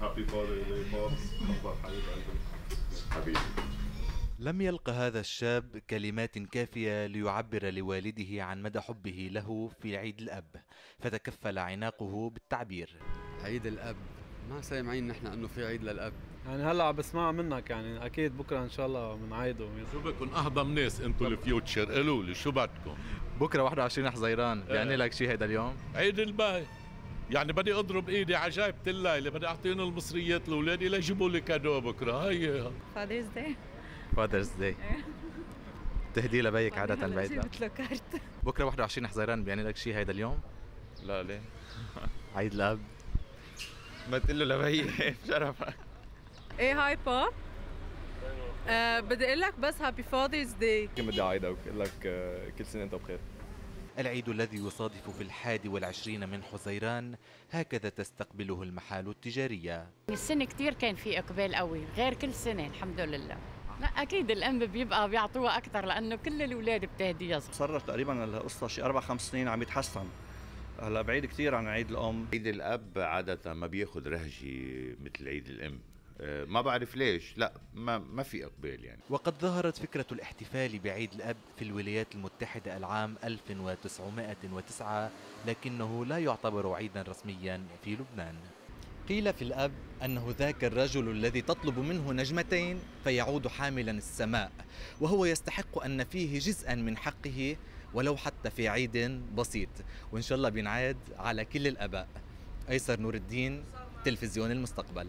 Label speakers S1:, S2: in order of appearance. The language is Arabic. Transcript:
S1: هابي حبيب قلبي.
S2: حبيبي.
S3: لم يلق هذا الشاب كلمات كافية ليعبر لوالده عن مدى حبه له في عيد الأب فتكفل عناقه بالتعبير.
S4: عيد الأب. ما سامعين نحن إنه في عيد للأب؟
S5: يعني هلأ عم بسمع منك يعني أكيد بكرة إن شاء الله بنعيده
S1: شو بكون أهضم ناس أنتم ال Future. قولوا لي شو بدكم؟
S3: بكرة 21 حزيران بيعني لك شيء هيدا اليوم؟
S1: عيد البي. يعني بدي اضرب ايدي على جايبة الليلة بدي اعطيهم المصريات لاولادي ليجيبوا لي cadeau بكرة. هي
S6: Father's Day
S3: Father's Day تهدي لبيك عادة بعيد لا.
S6: جبت له كارت.
S3: بكرة 21 حزيران بيعني لك شيء هيدا اليوم؟
S7: لا ليه؟
S3: عيد الأب.
S7: ما تقول له لبي بشرفك.
S6: إيه hi با آه بدي أقول لك بس happy Father's Day
S7: بدي اعيدك واقول لك آه، كل سنة وأنت بخير.
S3: العيد الذي يصادف في الحادي والعشرين من حزيران هكذا تستقبله المحال التجارية.
S8: السنة كتير كان في إقبال قوي غير كل سنة الحمد لله. لا أكيد الأم بيبقى بيعطوها أكثر لأنه كل الأولاد بتهديها
S9: صار تقريبا القصة شي أربع خمس سنين عم يتحسن. هلا بعيد كثير عن عيد الأم.
S2: عيد الأب عادة ما بياخذ رهجة مثل عيد الأم. ما بعرف ليش. لا ما ما في إقبال يعني.
S3: وقد ظهرت فكرة الاحتفال بعيد الأب في الولايات المتحدة العام 1909 لكنه لا يعتبر عيدا رسميا في لبنان. قيل في الأب أنه ذاك الرجل الذي تطلب منه نجمتين فيعود حاملا السماء وهو يستحق أن فيه جزءا من حقه ولو حتى في عيد بسيط. وإن شاء الله بينعاد على كل الأباء. أيسر نور الدين تلفزيون المستقبل.